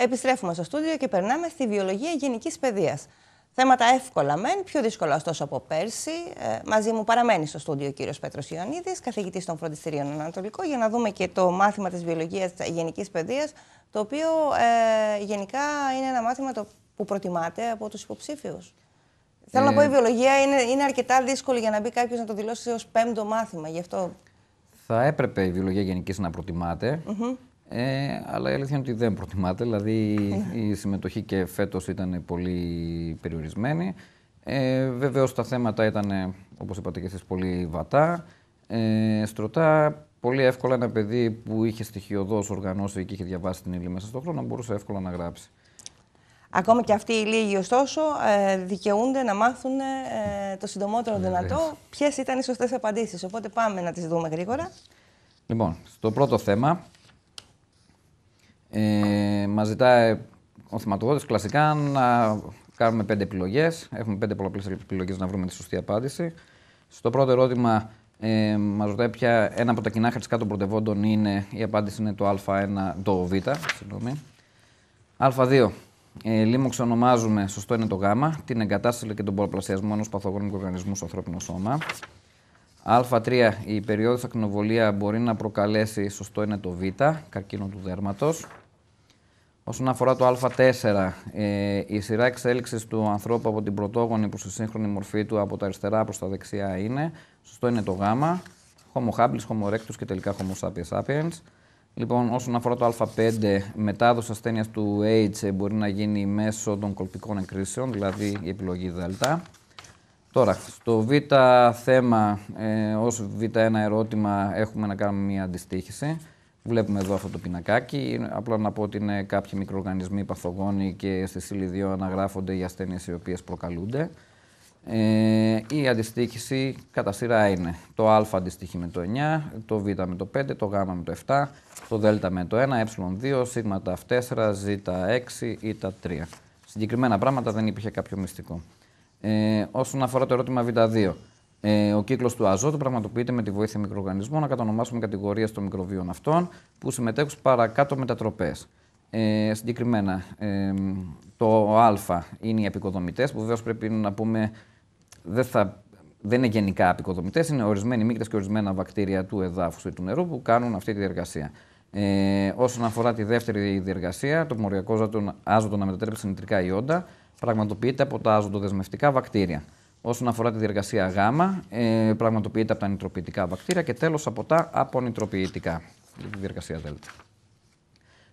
Επιστρέφουμε στο στούντιο και περνάμε στη βιολογία γενικής παιδείας. Θέματα εύκολα μεν, πιο δύσκολα ωστόσο από πέρσι. Ε, μαζί μου παραμένει στο στούντιο ο κύριος Πέτρος Ιωαννίδης, καθηγητής των φροντιστηρίων Ανατολικό, για να δούμε και το μάθημα της βιολογίας γενικής παιδείας, το οποίο ε, γενικά είναι ένα μάθημα το, που προτιμάται από τους υποψήφιους. Θέλω να πω, η ε, βιολογία είναι, είναι αρκετά δύσκολη για να μπει κάποιος να το δηλώσει ως πέμπτο μάθημα. Γι' αυτό... Θα έπρεπε η βιολογία γενικής να προτιμάται. Ε, αλλά η αλήθεια είναι ότι δεν προτιμάται. Δηλαδή η συμμετοχή και φέτος ήταν πολύ περιορισμένη. Ε, Βεβαίως τα θέματα ήταν, όπως είπατε και εσείς, πολύ βατά. Ε, στρωτά, πολύ εύκολα ένα παιδί που είχε στοιχειοδός οργανώσει και είχε διαβάσει την ύλη μέσα στον χρόνο μπορούσε εύκολα να γράψει. Ακόμα και αυτοί οι λίγοι, ωστόσο, ε, δικαιούνται να μάθουν ε, το συντομότερο δυνατό ποιες ήταν οι σωστές απαντήσεις. Οπότε πάμε να τις δούμε γρήγορα. Λοιπόν, στο πρώτο θέμα, ε, Μας ζητάει ο θεματογότη κλασικά να κάνουμε πέντε επιλογές. Έχουμε πέντε πολλαπλές επιλογές να βρούμε τη σωστή απάντηση. Στο πρώτο ερώτημα, ε, μας ρωτάει ποια ένα από τα κοινά χαριστικά των πρωτευόντων είναι. Η απάντηση είναι το Α1, το Β. Συγγνώμη. Α2. Ε, λίμωξο ονομάζουμε, σωστό είναι το Γ, την εγκατάσταση και τον πολλαπλασιασμό ενός παθογόνικου οργανισμού στο ανθρώπινο σώμα. Α3, η περιόδος ακτινοβολία μπορεί να προκαλέσει, σωστό είναι το Β, καρκίνο του δέρματος. Όσον αφορά το Α4, ε, η σειρά εξέλιξης του ανθρώπου από την πρωτόγονη προς τη σύγχρονη μορφή του από τα αριστερά προς τα δεξιά είναι, σωστό είναι το Γ, Homo habilis, Homo erectus και τελικά Homo sapiens sapiens. Λοιπόν, όσον αφορά το Α5, μετάδοση ασθένειας του AIDS μπορεί να γίνει μέσω των κολπικών εκκρίσεων, δηλαδή η επιλογή Δ. Τώρα, στο β θέμα, ε, ως β1 ερώτημα, έχουμε να κάνουμε μία αντιστοίχηση. Βλέπουμε εδώ αυτό το πινακάκι. Απλά να πω ότι είναι κάποιοι μικροοργανισμοί παθογόνοι και στη σελίδη 2 αναγράφονται οι ασθένειες οι οποίες προκαλούνται. Ε, η αντιστοίχηση κατά σειρά είναι το α αντιστοιχεί με το 9, το β με το 5, το γ με το 7, το δ με το 1, ε2, σ τα 4, ζ 6 ή τα 3. Συγκεκριμένα πράγματα δεν υπήρχε κάποιο μυστικό. Ε, όσον αφορά το ερώτημα Β2, ε, ο κύκλος του αζότου πραγματοποιείται με τη βοήθεια μικροοργανισμών να κατονομάσουμε κατηγορίε των μικροβίων αυτών που συμμετέχουν στι παρακάτω μετατροπές. Ε, συγκεκριμένα, ε, το Α είναι οι επικοδομητές, που βεβαίως πρέπει να πούμε δεν, θα, δεν είναι γενικά επικοδομητές, είναι ορισμένοι μύκτε και ορισμένα βακτήρια του εδάφους ή του νερού που κάνουν αυτή τη διεργασία. Ε, όσον αφορά τη δεύτερη διεργασία, το μοριακό άζωτο να μετατρέψει σε νητρικά ιόντα, πραγματοποιείται από τα αζωτοδεσμευτικά βακτήρια. Όσον αφορά τη διεργασία Γ, ε, πραγματοποιείται από τα νητροποιητικά βακτήρια και τέλος από τα απονητροποιητικά. Τη διεργασία Δ.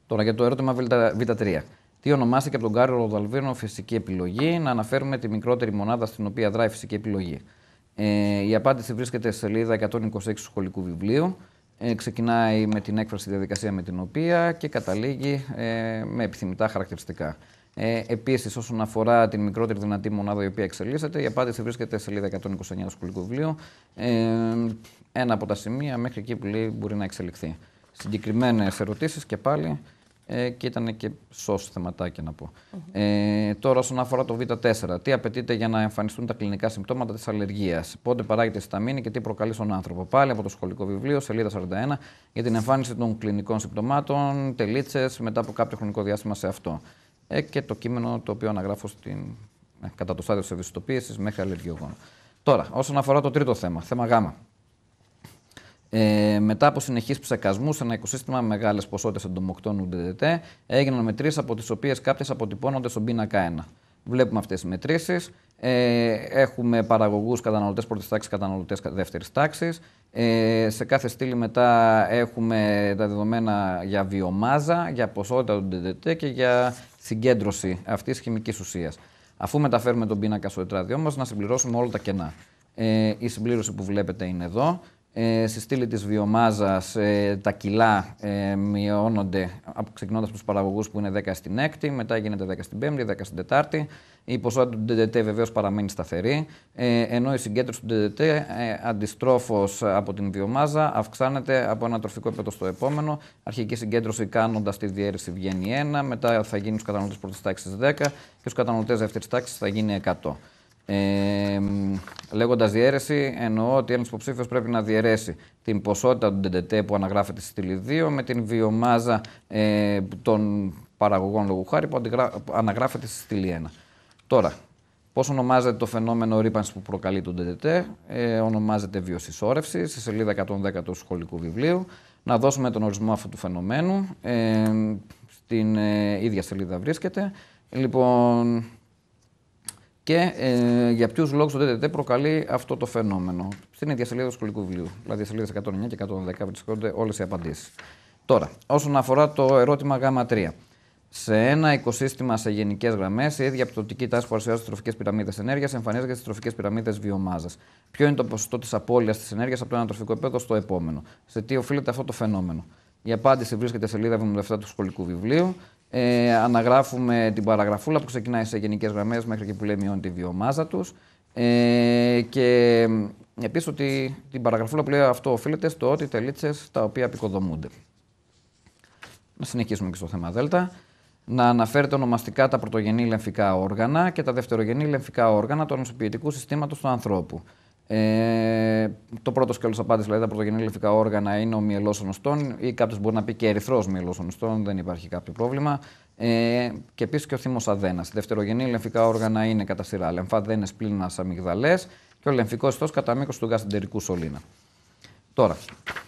Τώρα για το ερώτημα Β3. Τι ονομάστηκε από τον Κάριο Ροδαλβίνο φυσική επιλογή, να αναφέρουμε τη μικρότερη μονάδα στην οποία δράει φυσική επιλογή. Ε, η απάντηση βρίσκεται σε σελίδα 126 του σχολικού βιβλίου. Ε, ξεκινάει με την έκφραση διαδικασία με την οποία και καταλήγει ε, με επιθυμητά χαρακτηριστικά. Ε, Επίσης, όσον αφορά την μικρότερη δυνατή μονάδα η οποία εξελίσσεται, η απάντηση βρίσκεται σε σελίδα 129 του σχολικού βιβλίου. Ε, ένα από τα σημεία μέχρι εκεί που λέει μπορεί να εξελιχθεί. Συγκεκριμένες ερωτήσεις και πάλι ε, και ήταν και σως θεματάκια να πω. Ε, τώρα, όσον αφορά το Β4, τι απαιτείται για να εμφανιστούν τα κλινικά συμπτώματα της αλλεργίας, πότε παράγεται σταμίνη και τι προκαλεί στον άνθρωπο; Πάλι από το σχολικό βιβλίο, σελίδα 41, για την εμφάνιση των κλινικών συμπτωμάτων, τελίτσες μετά από κάποιο χρονικό διάστημα σε αυτό ε, και το κείμενο το οποίο αναγράφω στην, ε, κατά το στάδιο της ευαισθητοποίησης μέχρι αλλεργιογόνο. Τώρα, όσον αφορά το τρίτο θέμα, θέμα Γ. Ε, μετά από συνεχείς ψεκασμούς σε ένα οικοσύστημα με μεγάλες ποσότητες εντομοκτώνου DDT, έγιναν μετρήσεις από τις οποίες κάποιες αποτυπώνονται στον πίνακα 1. Βλέπουμε αυτές τις μετρήσεις. Ε, έχουμε παραγωγούς καταναλωτές πρώτης τάξης, καταναλωτές δεύτερης τάξης. Ε, σε κάθε στήλη μετά έχουμε τα δεδομένα για βιομάζα, για ποσότητα του DDT και για συγκέντρωση αυτής τη χημικής ουσίας. Αφού μεταφέρουμε τον πίνακα στο τετράδιό μας, να συμπληρώσουμε όλα τα κενά. Ε, η συμπλήρωση που βλέπετε είναι εδώ. Ε, στη στήλη της βιομάζας ε, τα κιλά ε, μειώνονται ξεκινώντας από τους παραγωγούς που είναι 10 στην 6η, μετά γίνεται 10 στην 5η, 10 στην 4η. Η ποσότητα του DDT βεβαίως παραμένει σταθερή, ε, ενώ η συγκέντρωση του DDT ε, αντιστρόφως από την βιομάζα αυξάνεται από ένα τροφικό επίπεδο στο επόμενο. Αρχική συγκέντρωση κάνοντας τη διαίρεση βγαίνει 1, μετά θα γίνει στους καταναλωτές πρώτης τάξης 10 και στους καταναλωτές δεύτερης τάξης θα γίνει 100. Ε, Λέγοντας διαίρεση, εννοώ ότι ένας υποψήφιος πρέπει να διαιρέσει την ποσότητα του DDT που αναγράφεται στη στήλη 2 με την βιομάζα ε, των παραγωγών λόγου χάρη που αναγράφεται στη στήλη 1. Τώρα, Πώς ονομάζεται το φαινόμενο ρήπανσης που προκαλεί τον DDT, ε, ονομάζεται βιοσυσσόρευση, στη σελίδα 110 του σχολικού βιβλίου. Να δώσουμε τον ορισμό αυτού του φαινομένου. Ε, στην ε, ίδια σελίδα βρίσκεται. Λοιπόν, και ε, για ποιους λόγους το DDT προκαλεί αυτό το φαινόμενο; Στην ίδια σελίδα του σχολικού βιβλίου. Δηλαδή, σελίδε 109 και 110 βρίσκονται όλες οι απαντήσεις. Τώρα, όσον αφορά το ερώτημα Γ3. Σε ένα οικοσύστημα σε γενικές γραμμές, η ίδια πτωτική τάση που παρουσιάζει τι τροφικές πυραμίδες ενέργειας εμφανίζεται στις τροφικές πυραμίδες βιομάζας. Ποιο είναι το ποσοστό της απώλειας της ενέργειας από το ένα τροφικό επίπεδο στο επόμενο; Σε τι οφείλεται αυτό το φαινόμενο; Η απάντηση βρίσκεται σε σελίδα 77 του σχολικού βιβλίου. Ε, αναγράφουμε την παραγραφούλα που ξεκινάει σε γενικές γραμμές μέχρι και που λέει μειώνει τη βιομάζα τους. Ε, και επίσης ότι την παραγραφούλα που λέει αυτό οφείλεται στο ότι τελίτσες τα οποία απεικοδομούνται. Να συνεχίσουμε και στο θέμα Δέλτα να αναφέρετε ονομαστικά τα πρωτογενή λεμφικά όργανα και τα δευτερογενή λεμφικά όργανα του ανοσοποιητικού συστήματος του ανθρώπου. Ε, το πρώτο σκέλος απάντηση, δηλαδή τα πρωτογενή λεμφικά όργανα, είναι ο μυελός ονοστών ή κάποιος μπορεί να πει και ερυθρός μυελός ονοστών, δεν υπάρχει κάποιο πρόβλημα. Ε, και επίσης και ο θύμος αδένας. Δευτερογενή λεμφικά όργανα είναι κατά σειρά λεμφαδένε, πλήνας, αμυγδαλές και ο λεμφικός ιστό κατά μήκος του γαστεντερικού σωλήνα. Τώρα,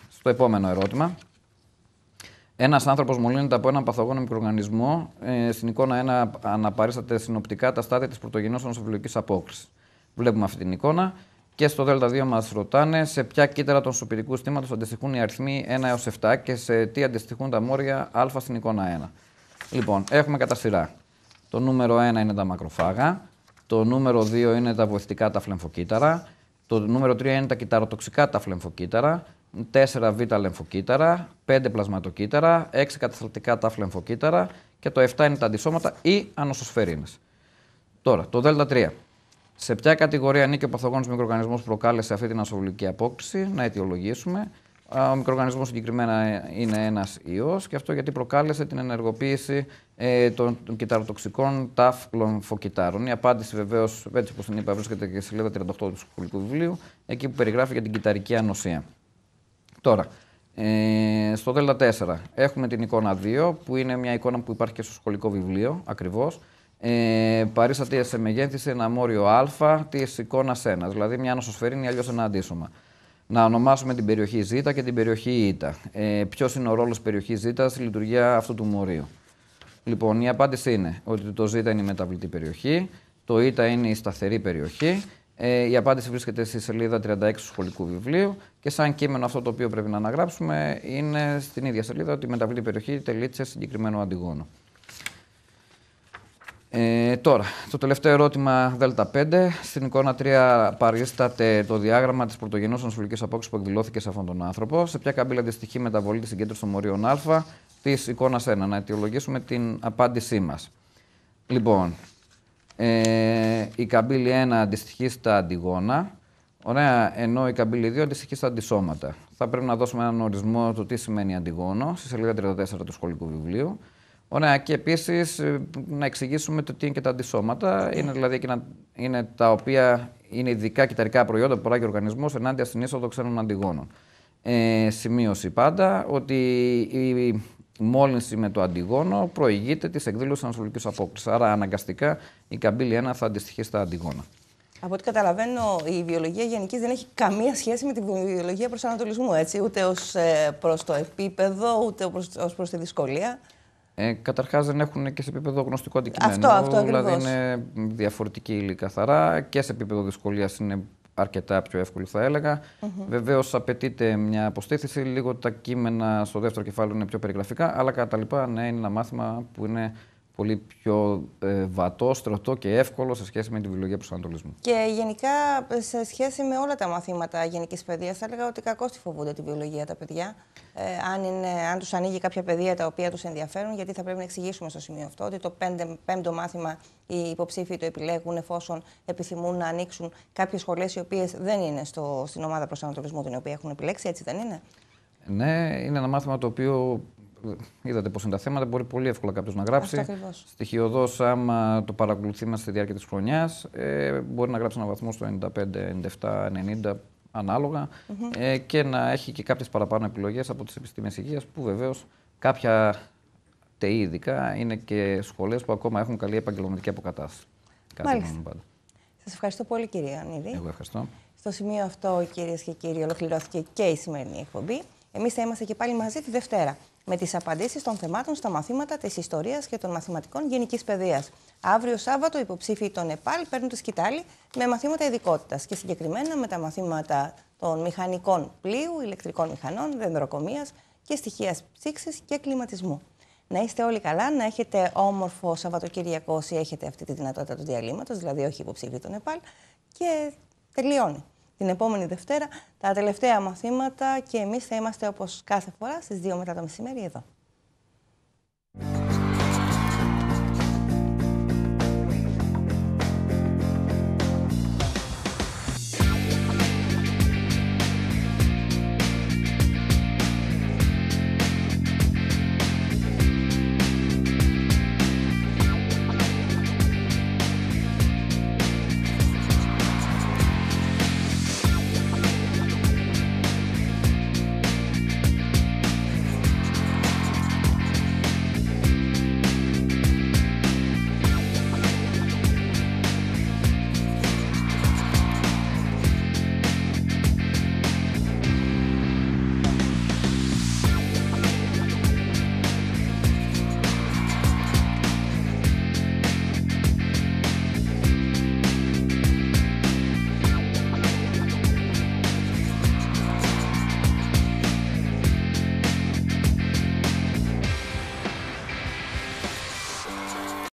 στο επόμενο ερώτημα. Ένας άνθρωπος μολύνεται από έναν παθογόνο μικροοργανισμό. Ε, στην εικόνα 1 αναπαρίσταται συνοπτικά τα στάδια της πρωτογενής ονοσοφιλική απόκρισης. Βλέπουμε αυτή την εικόνα. Και στο ΔΕΛΤΑ2 μας ρωτάνε σε ποια κύτταρα του σωπητικού στήματος αντιστοιχούν οι αριθμοί 1 έως 7 και σε τι αντιστοιχούν τα μόρια Α στην εικόνα 1. Λοιπόν, έχουμε κατά σειρά. Το νούμερο 1 είναι τα μακροφάγα. Το νούμερο 2 είναι τα βοηθητικά τα φλεμφοκύτταρα. Το νούμερο 3 είναι τα κυταροτοξικά τα φλεμφοκύτταρα. 4 β λεμφοκύτταρα, 5 πλασματοκύτταρα, 6 κατασταλτικά τα λεμφοκύτταρα και το 7 είναι τα αντισώματα ή ανοσοσφαιρίνες. Τώρα, το ΔΕΛΤΑ3. Σε ποια κατηγορία ανήκει ο παθογόνος μικροοργανισμός που προκάλεσε αυτή την ασοβουλική απόκτηση, να αιτιολογήσουμε. Ο μικροοργανισμός συγκεκριμένα είναι ένας ιός και αυτό γιατί προκάλεσε την ενεργοποίηση ε, των, των κυταροτοξικών ταφ λομφοκυτάρων. Η απάντηση βεβαίως, έτσι όπως την είπα, βρίσκεται και στη σελίδα 38 του σχολικού βιβλίου, εκεί που περιγράφει για την κυταρική ανοσία. Τώρα, ε, στο Δέλτα 4 έχουμε την εικόνα 2, που είναι μια εικόνα που υπάρχει και στο σχολικό βιβλίο ακριβώς. Ε, παρίσταται σε μεγέθυνση ένα μόριο α τη εικόνας 1, δηλαδή μια νοσοσφαιρίνη αλλιώς ένα αντίσωμα. Να ονομάσουμε την περιοχή Ζ και την περιοχή Ι. Ε, Ποιος είναι ο ρόλος τη περιοχής Ζ στη λειτουργία αυτού του μορίου. Λοιπόν, η απάντηση είναι ότι το Ζ είναι η μεταβλητή περιοχή, το Ι είναι η σταθερή περιοχή ε, η απάντηση βρίσκεται στη σελίδα 36 του σχολικού βιβλίου και σαν κείμενο αυτό το οποίο πρέπει να αναγράψουμε είναι στην ίδια σελίδα ότι η μεταβλητή περιοχή τελείται σε συγκεκριμένο αντιγόνο. Ε, τώρα, το τελευταίο ερώτημα Δέλτα 5. Στην εικόνα 3 παρίσταται το διάγραμμα της πρωτογενούς ανασφαλικής απόκριση που εκδηλώθηκε σε αυτόν τον άνθρωπο. Σε ποια καμπύλα αντιστοιχεί μεταβολή της συγκέντρωσης των μορίων Α της εικόνας 1. Να αιτιολογήσουμε την απάντησή μας. Λοιπόν, ε, η καμπύλη 1 αντιστοιχεί στα αντιγόνα, ωραία, ενώ η καμπύλη 2 αντιστοιχεί στα αντισώματα. Θα πρέπει να δώσουμε έναν ορισμό του τι σημαίνει αντιγόνο, στη σελίδα 34 του σχολικού βιβλίου. Ωραία, και επίσης ε, να εξηγήσουμε το τι είναι και τα αντισώματα. Είναι δηλαδή εκείνα, είναι τα οποία είναι ειδικά κυταρικά προϊόντα που παράγει ο οργανισμός ενάντια στην είσοδο ξένων αντιγόνων. Ε, σημείωση πάντα ότι η μόλυνση με το αντιγόνο προηγείται της εκδήλωσης ανασφαλική απόκριση. Άρα, αναγκαστικά η καμπύλη 1 θα αντιστοιχεί στα αντιγόνα. Από ό,τι καταλαβαίνω, η βιολογία γενικής δεν έχει καμία σχέση με τη βιολογία προσανατολισμού, έτσι, ούτε ως ε, προς το επίπεδο, ούτε ως προς τη δυσκολία. Ε, Καταρχάς, δεν έχουν και σε επίπεδο γνωστικό αντικειμένο. Αυτό, αυτό Δηλαδή, είναι διαφορετική ύλη καθαρά και σε επίπεδο δυσκολίας είναι αρκετά πιο εύκολη, θα έλεγα. Mm-hmm. Βεβαίως, απαιτείται μια αποστήθηση. Λίγο τα κείμενα στο δεύτερο κεφάλαιο είναι πιο περιγραφικά, αλλά κατά τα λοιπά, ναι, είναι ένα μάθημα που είναι πολύ πιο ε, βατό, στρωτό και εύκολο σε σχέση με τη βιολογία προσανατολισμού. Και γενικά σε σχέση με όλα τα μαθήματα γενικής παιδείας, θα έλεγα ότι κακώς τη φοβούνται τη βιολογία τα παιδιά. Ε, αν είναι, αν τους ανοίγει κάποια παιδεία τα οποία τους ενδιαφέρουν, γιατί θα πρέπει να εξηγήσουμε στο σημείο αυτό ότι το πέντε, πέμπτο μάθημα οι υποψήφοι το επιλέγουν εφόσον επιθυμούν να ανοίξουν κάποιες σχολές οι οποίες δεν είναι στο, στην ομάδα προσανατολισμού την οποία έχουν επιλέξει, έτσι δεν είναι; Ναι, είναι ένα μάθημα το οποίο Είδατε πώς είναι τα θέματα. Μπορεί πολύ εύκολα κάποιος να γράψει. Στοιχειοδός, άμα το παρακολουθεί μέσα στη διάρκεια της χρονιάς, ε, μπορεί να γράψει ένα βαθμό στο 95, 97, 90 ανάλογα ε, και να έχει και κάποιες παραπάνω επιλογές από τις επιστήμες υγείας που βεβαίως κάποια ΤΕΙ ειδικά είναι και σχολές που ακόμα έχουν καλή επαγγελματική αποκατάσταση. Κάτι Μάλιστα. Πάντα. Σας ευχαριστώ πολύ κύριε Ιωαννίδη. Εγώ ευχαριστώ. Στο σημείο αυτό κυρίες και κύριοι ολοκληρώθηκε και η σημερινή εκπομπή. Εμείς θα είμαστε και πάλι μαζί τη Δευτέρα με τις απαντήσεις των θεμάτων στα μαθήματα της ιστορίας και των μαθηματικών γενικής παιδείας. Αύριο Σάββατο, υποψήφοι των ΕΠΑΛ παίρνουν τη σκητάλη με μαθήματα ειδικότητας και συγκεκριμένα με τα μαθήματα των μηχανικών πλοίου, ηλεκτρικών μηχανών, δεντροκομεία και στοιχείας ψήξης και κλιματισμού. Να είστε όλοι καλά, να έχετε όμορφο Σαββατοκύριακο όσοι έχετε αυτή τη δυνατότητα του διαλύματος, δηλαδή όχι υποψήφοι των ΕΠΑΛ. Και τελειώνει. Την επόμενη Δευτέρα τα τελευταία μαθήματα και εμείς θα είμαστε όπως κάθε φορά στις 2 μετά το μεσημέρι εδώ.